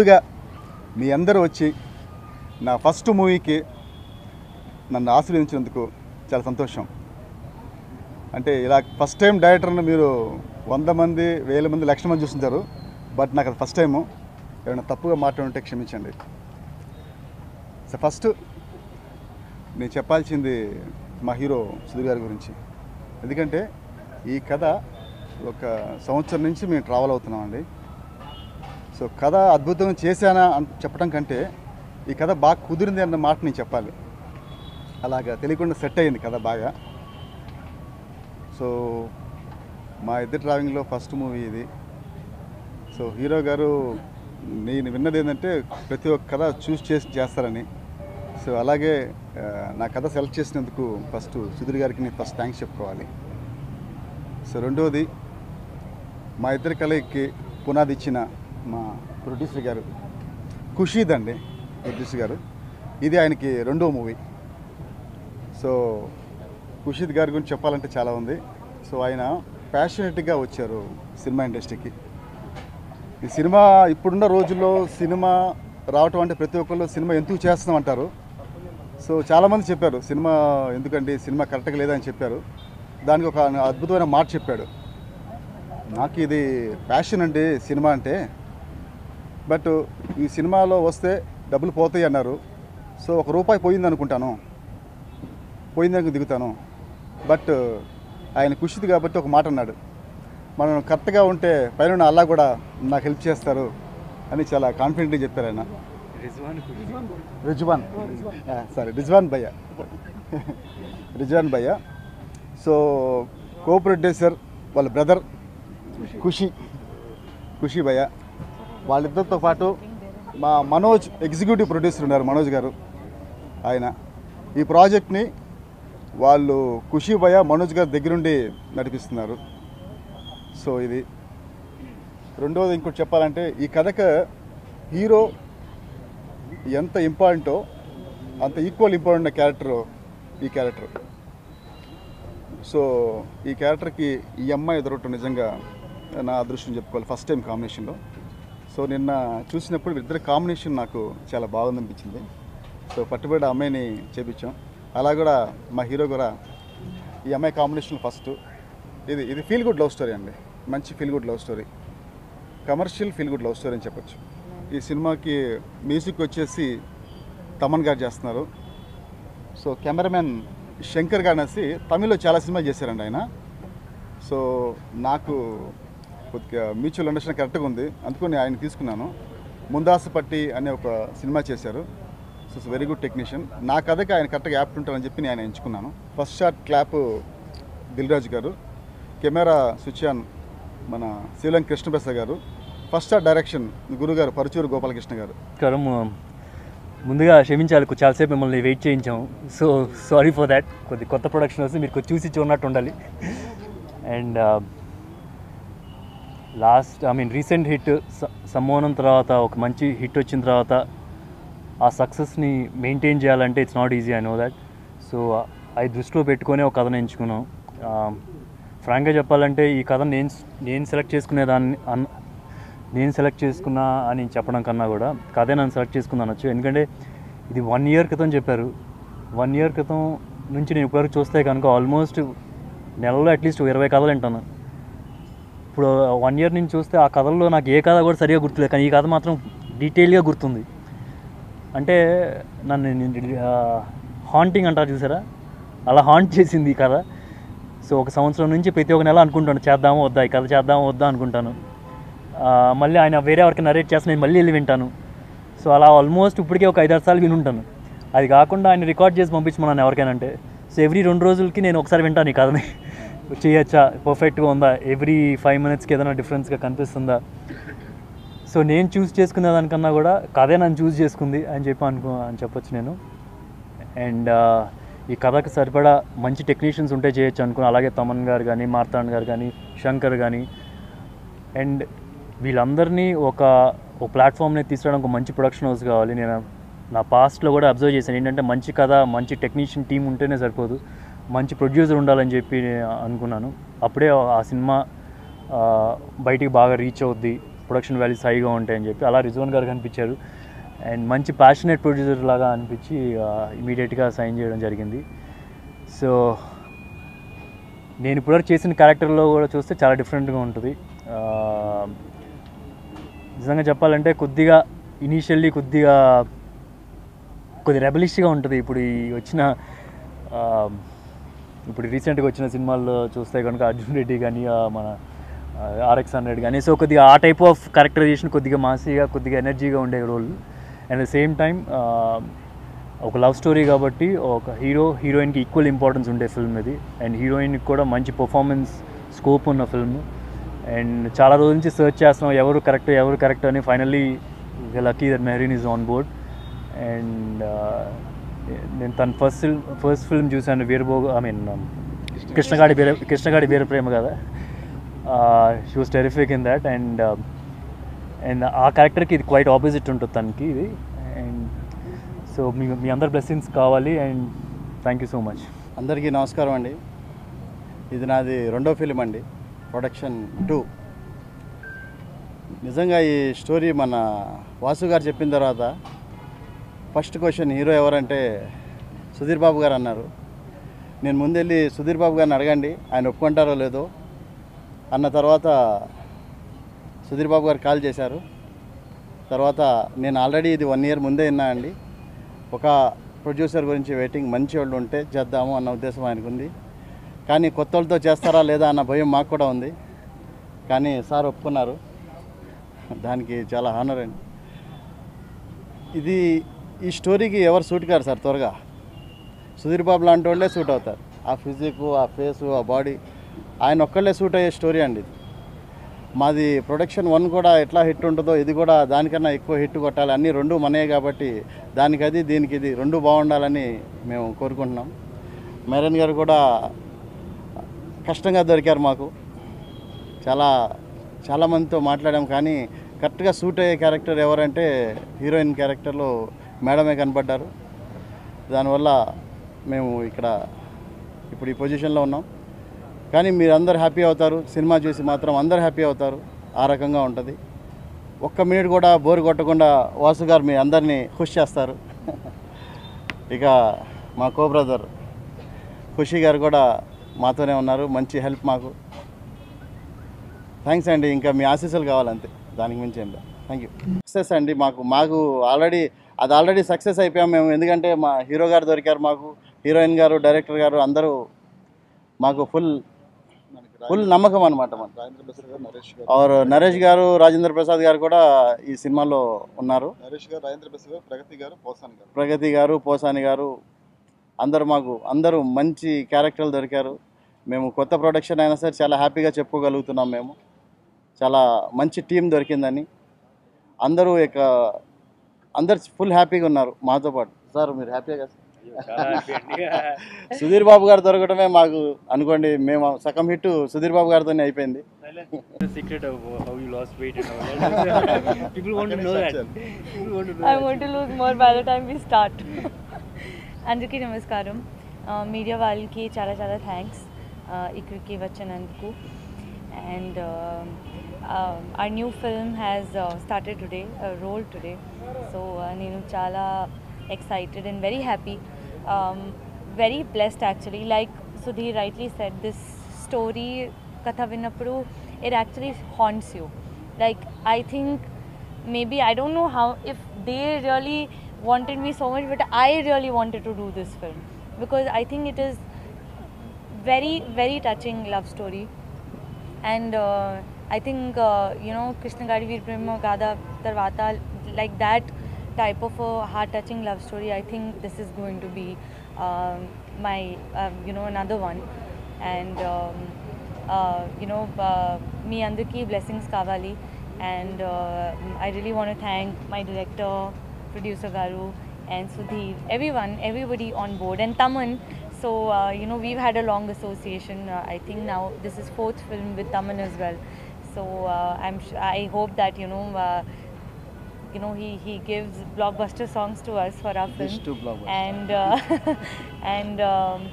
ముందుగా మీ అందరూ వచ్చి నా ఫస్ట్ మూవీకి నన్ను ఆశీర్వదించినందుకు చాలా సంతోషం. అంటే ఇలా ఫస్ట్ టైం డైరెక్టర్ని మీరు వంద మంది వేల మంది లక్షల మంది చూస్తుంటారు. బట్ నాకు అది ఫస్ట్ టైము. ఏమైనా తప్పుగా మాట్లాడుంటే క్షమించండి. సో ఫస్ట్ నేను చెప్పాల్సింది మా హీరో సుధీర్ గారి గురించి. ఎందుకంటే ఈ కథ ఒక సంవత్సరం నుంచి మేము ట్రావెల్ అవుతున్నామండి. సో కథ అద్భుతంగా చేశానా అని చెప్పడం కంటే ఈ కథ బాగా కుదిరింది అన్న మాట నేను చెప్పాలి. అలాగా తెలియకుండా సెట్ అయింది కథ బాగా. సో మా ఇద్దరు ట్రావెలింగ్లో ఫస్ట్ మూవీ ఇది. సో హీరో గారు నేను విన్నది ఏంటంటే ప్రతి ఒక్క కథ చూస్ చేసి చేస్తారని. సో అలాగే నా కథ సెలెక్ట్ చేసినందుకు ఫస్ట్ సుధీర్ గారికి నేను ఫస్ట్ థ్యాంక్స్ చెప్పుకోవాలి. సో రెండవది మా ఇద్దరి కలయికి పునాది ఇచ్చిన మా ప్రొడ్యూసర్ గారు. ఖుషీద్ అండి ప్రొడ్యూసర్ గారు. ఇది ఆయనకి రెండో మూవీ. సో ఖుషీద్ గారి గురించి చెప్పాలంటే చాలా ఉంది. సో ఆయన ప్యాషనెట్గా వచ్చారు సినిమా ఇండస్ట్రీకి. ఈ సినిమా ఇప్పుడున్న రోజుల్లో సినిమా రావటం అంటే ప్రతి ఒక్కళ్ళు సినిమా ఎందుకు చేస్తున్నాం అంటారు. సో చాలామంది చెప్పారు సినిమా ఎందుకండి? సినిమా కరెక్ట్గా లేదని చెప్పారు. దానికి ఒక అద్భుతమైన మాట చెప్పాడు. నాకు ఇది ప్యాషన్ అండి సినిమా అంటే. బట్ ఈ సినిమాలో వస్తే డబ్బులు పోతాయి అన్నారు. సో ఒక రూపాయి పోయింది అనుకుంటాను. పోయిందానికి దిగుతాను. బట్ ఆయన కుషిది కాబట్టి ఒక మాట అన్నాడు. మనం కరెక్ట్గా ఉంటే పైన అల్లా కూడా నాకు హెల్ప్ చేస్తారు అని చాలా కాన్ఫిడెంట్గా చెప్పారు ఆయన. రిజ్వాన్ సారీ రిజ్వాన్. భయ్య. రిజ్వాన్ భయ్య. సో కో ప్రొడ్యూసర్ వాళ్ళ బ్రదర్ ఖుషి ఖుషి భయ్య. వాళ్ళిద్దరితో పాటు మా మనోజ్ ఎగ్జిక్యూటివ్ ప్రొడ్యూసర్ ఉన్నారు మనోజ్ గారు. ఆయన. ఈ ప్రాజెక్ట్ని వాళ్ళు ఖుషీ భయ మనోజ్ గారి దగ్గరుండి నడిపిస్తున్నారు. సో ఇది. రెండవది ఇంకోటి చెప్పాలంటే ఈ కథకు హీరో ఎంత ఇంపార్టెంటో అంత ఈక్వల్ ఇంపార్టెంట్ క్యారెక్టర్ ఈ క్యారెక్టర్. సో ఈ క్యారెక్టర్కి ఈ అమ్మాయి దొరకటం నిజంగా నా అదృష్టం చెప్పుకోవాలి ఫస్ట్ టైం కాంబినేషన్లో. సో నిన్న చూసినప్పుడు ఇద్దరు కాంబినేషన్ నాకు చాలా బాగుందనిపించింది. సో పట్టుబడి ఆ అమ్మాయిని చేపించాం. అలా కూడా మా హీరో కూడా ఈ అమ్మాయి కాంబినేషన్ ఫస్ట్ ఇది ఇది ఫీల్ గుడ్ లవ్ స్టోరీ అండి. మంచి feel good love story commercial feel good love story అని చెప్పొచ్చు. ఈ సినిమాకి మ్యూజిక్ వచ్చేసి తమన్ గారు చేస్తున్నారు. సో కెమెరామెన్ శంకర్ గారు అనేసి తమిళ్ళో చాలా సినిమాలు చేశారండి ఆయన. సో నాకు కొద్దిగా మ్యూచువల్ అండర్స్టాండ్ కరెక్ట్గా ఉంది. అందుకని ఆయన తీసుకున్నాను. ముందాసపట్టి అనే ఒక సినిమా చేశారు. సో వెరీ గుడ్ టెక్నీషియన్ నా కథకి ఆయన కరెక్ట్గా యాప్ట్ ఉంటారని చెప్పి నేను ఆయన ఎంచుకున్నాను. ఫస్ట్ షాట్ క్లాప్ దిల్రాజ్ గారు. కెమెరా సుచాన్ మన శ్రీలంక కృష్ణప్రసాద్ గారు. ఫస్ట్ షాట్ డైరెక్షన్ గురుగారు పరుచూరు గోపాలకృష్ణ గారు. నమస్కారం. ముందుగా క్షమించాలి. చాలాసేపు మిమ్మల్ని వెయిట్ చేయించాము. సో సారీ ఫర్ దాట్ కొద్ది కొత్త ప్రొడక్షన్ వస్తే మీరు చూసి చూడనట్టు ఉండాలి. And last I mean recent hit సమ్మోనం తర్వాత ఒక మంచి హిట్ వచ్చిన తర్వాత ఆ సక్సెస్ని మెయింటైన్ చేయాలంటే it's not easy I know that. So అది దృష్టిలో పెట్టుకొని ఒక కథను ఎంచుకున్నాం. ఫ్రాంక్గా చెప్పాలంటే ఈ కథ నేను నేను సెలెక్ట్ చేసుకునే దాన్ని అన్ నేను సెలెక్ట్ చేసుకున్నా అని చెప్పడం కన్నా కూడా కథే నన్ను సెలెక్ట్ చేసుకుందా అనొచ్చు. ఎందుకంటే ఇది వన్ ఇయర్ క్రితం చెప్పారు. వన్ ఇయర్ క్రితం నుంచి నేను ఇప్పటివరకు చూస్తే కనుక ఆల్మోస్ట్ నెలలో అట్లీస్ట్ ఇరవై కథలు వింటాను ఇప్పుడు వన్ ఇయర్ నుంచి చూస్తే ఆ కథల్లో నాకు ఏ కథ కూడా సరిగా గుర్తులేదు. కానీ ఈ కథ మాత్రం డీటెయిల్గా గుర్తుంది. అంటే నన్ను హాంటింగ్ అంటారు చూసారా? అలా హాంట్ చేసింది ఈ కథ. సో ఒక సంవత్సరం నుంచి ప్రతి ఒక్క నెల అనుకుంటాను చేద్దామా వద్దా? ఈ కథ చేద్దామా వద్దా అనుకుంటాను. మళ్ళీ ఆయన వేరే ఎవరికి నరేట్ చేస్తే నేను మళ్ళీ వెళ్ళి వింటాను. సో అలా ఆల్మోస్ట్ ఇప్పటికే ఒక ఐదారు సార్లు విని ఉంటాను అది కాకుండా ఆయన రికార్డ్ చేసి పంపించమన్నాను ఎవరికైనా అంటే. సో ఎవ్రీ రెండు రోజులకి నేను ఒకసారి వింటాను ఈ కథని. చేయొచ్చా? పర్ఫెక్ట్గా ఉందా? ఎవ్రీ ఫైవ్ మినిట్స్కి ఏదైనా డిఫరెన్స్గా కనిపిస్తుందా? సో నేను చూస్ చేసుకునే దానికన్నా కూడా కథే నన్ను చూస్ చేసుకుంది అని చెప్పి అనుకో అని చెప్పొచ్చు నేను. అండ్ ఈ కథకు సరిపడా మంచి టెక్నీషియన్స్ ఉంటే చేయొచ్చు అనుకుని అలాగే తమన్ గారు కానీ మార్తాండ్ గారు కానీ శంకర్ కానీ అండ్ వీళ్ళందరినీ ఒక ఒక ప్లాట్ఫామ్ని తీసుకురావడం ఒక మంచి ప్రొడక్షన్ హౌస్ కావాలి. నేను నా పాస్ట్లో కూడా అబ్జర్వ్ చేశాను. ఏంటంటే మంచి కథ మంచి టెక్నీషియన్ టీం ఉంటేనే సరిపోదు. మంచి ప్రొడ్యూసర్ ఉండాలని చెప్పి నేను అనుకున్నాను. అప్పుడే ఆ సినిమా బయటికి బాగా రీచ్ అవుద్ది. ప్రొడక్షన్ వాల్యూస్ హైగా ఉంటాయని చెప్పి అలా రిజ్వాన్ గారు కనిపించారు. అండ్ మంచి ప్యాషనేట్ ప్రొడ్యూసర్ లాగా అనిపించి ఇమీడియట్గా సైన్ చేయడం జరిగింది. సో నేను ఇప్పుడు చేసిన క్యారెక్టర్లో కూడా చూస్తే చాలా డిఫరెంట్గా ఉంటుంది. నిజంగా చెప్పాలంటే కొద్దిగా ఇనీషియల్లీ కొద్దిగా కొద్దిగా రెబలిష్గా ఉంటుంది. ఇప్పుడు ఈ వచ్చిన ఇప్పుడు రీసెంట్గా వచ్చిన సినిమాల్లో చూస్తే కనుక అర్జున్ రెడ్డి కానీ మన ఆర్ఎక్స్ హండ్రెడ్ కానీ సో కొద్దిగా ఆ టైప్ ఆఫ్ క్యారెక్టరైజేషన్ కొద్దిగా మాసీగా కొద్దిగా ఎనర్జీగా ఉండే role and the same time ఒక లవ్ స్టోరీ కాబట్టి ఒక హీరో హీరోయిన్కి ఈక్వల్ ఇంపార్టెన్స్ ఉండే ఫిల్మ్ ఇది. అండ్ హీరోయిన్కి కూడా మంచి పర్ఫార్మెన్స్ స్కోప్ ఉన్న ఫిల్మ్ అండ్ చాలా రోజుల నుంచి సర్చ్ చేస్తున్నాం ఎవరు కరెక్ట్ ఎవరు కరెక్ట్ అని. Finally lucky that Mehreen is on board and నేను తన ఫస్ట్ ఫిల్మ్ ఫస్ట్ ఫిల్మ్ చూశాను Veerabhoga I mean um, Krishnagadi Veera Krishnagadi వీర ప్రేమ కదా she was terrific in that and and ఆ క్యారెక్టర్కి ఇది క్వైట్ ఆపోజిట్ ఉంటుంది తనకి ఇది. అండ్ సో మీ మీ అందరి బ్లెస్సింగ్స్ కావాలి and thank you so much అందరికీ నమస్కారం అండి. ఇది నాది రెండో ఫిలిం అండి ప్రొడక్షన్ టూ నిజంగా ఈ స్టోరీ మన వాసు గారు చెప్పిన తర్వాత ఫస్ట్ క్వశ్చన్ హీరో ఎవరంటే సుధీర్ బాబు గారు అన్నారు. నేను ముందెళ్ళి సుధీర్ బాబు గారిని అడగండి ఆయన ఒప్పుకుంటారో లేదో. అన్న తర్వాత సుధీర్ బాబు గారు కాల్ చేశారు. తర్వాత నేను ఆల్రెడీ ఇది వన్ ఇయర్ ముందే విన్నా అండి. ఒక ప్రొడ్యూసర్ గురించి వెయిటింగ్ మంచి వాళ్ళు ఉంటే చేద్దాము అన్న ఉద్దేశం ఆయనకుంది కానీ కొత్త వాళ్ళతో చేస్తారా లేదా అన్న భయం మాకు కూడా ఉంది. కానీ సార్ ఒప్పుకున్నారు. దానికి చాలా హానర్ అండి. ఇది ఈ స్టోరీకి ఎవరు సూట్ కారు సార్ త్వరగా? సుధీర్ బాబు లాంటి వాళ్ళే సూట్ అవుతారు. ఆ ఫిజిక్ ఆ ఫేసు ఆ బాడీ ఆయన ఒక్కళ్ళే సూట్ అయ్యే స్టోరీ అండి ఇది. మాది ప్రొడక్షన్ వన్ కూడా ఎట్లా హిట్ ఉంటుందో ఇది కూడా దానికన్నా ఎక్కువ హిట్ కొట్టాలి. అన్నీ రెండు మనయే కాబట్టి దానికి అది దీనికి ఇది రెండు బాగుండాలని మేము కోరుకుంటున్నాం. మేరన్ గారు కూడా కష్టంగా దొరికారు మాకు. చాలా చాలామందితో మాట్లాడాం కానీ కరెక్ట్గా సూట్ అయ్యే క్యారెక్టర్ ఎవరంటే హీరోయిన్ క్యారెక్టర్లో మేడమే కనపడ్డారు. దానివల్ల మేము ఇక్కడ ఇప్పుడు ఈ పొజిషన్లో ఉన్నాం. కానీ మీరు అందరు హ్యాపీ అవుతారు. సినిమా చూసి మాత్రం అందరు హ్యాపీ అవుతారు. ఆ రకంగా ఉంటుంది. ఒక్క మినిట్ కూడా బోరు కొట్టకుండా వాసు గారు మీ అందరినీ ఖుష్ చేస్తారు. ఇక మా కో బ్రదర్ ఖుషి గారు కూడా మాతోనే ఉన్నారు. మంచి హెల్ప్ మాకు. థ్యాంక్స్ అండి. ఇంకా మీ ఆశీస్సులు కావాలంతే. దానికి మించి ఏం థ్యాంక్ యూ. సక్సెస్ అండి మాకు. మాకు ఆల్రెడీ అది ఆల్రెడీ సక్సెస్ అయిపోయాం మేము. ఎందుకంటే మా హీరో గారు దొరికారు మాకు హీరోయిన్ గారు డైరెక్టర్ గారు అందరూ మాకు ఫుల్ ఫుల్ నమ్మకం అనమాట మన రాజేంద్ర ప్రసాద్ గారు నరేష్ గారు. ఆర్ నరేష్ గారు రాజేంద్ర ప్రసాద్ గారు కూడా ఈ సినిమాలో ఉన్నారు. నరేష్ గారు రాజేంద్ర ప్రసాద్ గారు ప్రగతి గారు పోసాన్ గారు. ప్రగతి గారు పోసాని గారు అందరూ మాకు అందరూ మంచి క్యారెక్టర్లు దొరికారు. మేము కొత్త ప్రొడక్షన్ అయినా సరే చాలా హ్యాపీగా చెప్పుకోగలుగుతున్నాం మేము. చాలా మంచి టీం దొరికిందని. అందరూ ఇక అందరు ఫుల్ హ్యాపీగా ఉన్నారు మాతో పాటు. సార్ మీరు హ్యాపీగా సుధీర్ బాబు గారు దొరకడమే మాకు అనుకోండి మేము సగం హిట్ సుధీర్ బాబు గారితోనే అయిపోయింది. Secret how you lost weight people want to know that people want to I'm going to lose more by the time we start. అందరికీ నమస్కారం మీడియా వాళ్ళకి చాలా చాలా థ్యాంక్స్ ఇక్కడికి వచ్చినందుకు and Um, our new film has uh, started today, uh, rolled today. So uh, Chala excited and very happy, um, very blessed actually. Like Sudhir rightly said, this story Kathavinapuru, it actually haunts you. Like I think maybe I don't know how if they really wanted me so much, but I really wanted to do this film because I think it is very very touching love story and. Uh, I think, uh, you know, Krishnagadi Veer Prema Gada Tarvata, like that type of a heart-touching love story, I think this is going to be um, my, uh, you know, another one. And, um, uh, you know, uh, me uh, Anduki Blessings Kavali. And uh, I really want to thank my director, producer Garu, and Sudhir, everyone, everybody on board, and Taman. So, uh, you know, we've had a long association. I think now this is fourth film with Taman as well. So uh, I'm I hope that you know uh, you know he he gives blockbuster songs to us for our film. And uh, and um,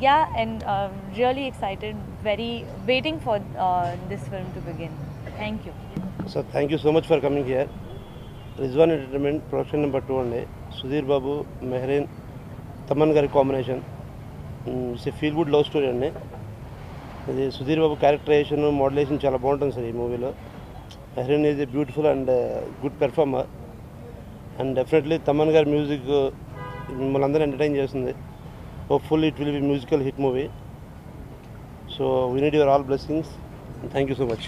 yeah, and uh, really excited, very waiting for uh, this film to begin. Thank you. So thank you so much for coming here. Rizwan Entertainment production number two only. Sudhir Babu, Mehrin, Taman Gari combination. It's a feel good love story only. ఇది Sudheer Babu characterisation మోడలేషన్ చాలా బాగుంటుంది sir ఈ మూవీలో Mehreen is a beautiful and good performer and definitely Thaman గారి music మిమ్మల్ని అందరూ entertain చేస్తుంది. Hopeful it will be musical hit movie so we need your all blessings thank you so much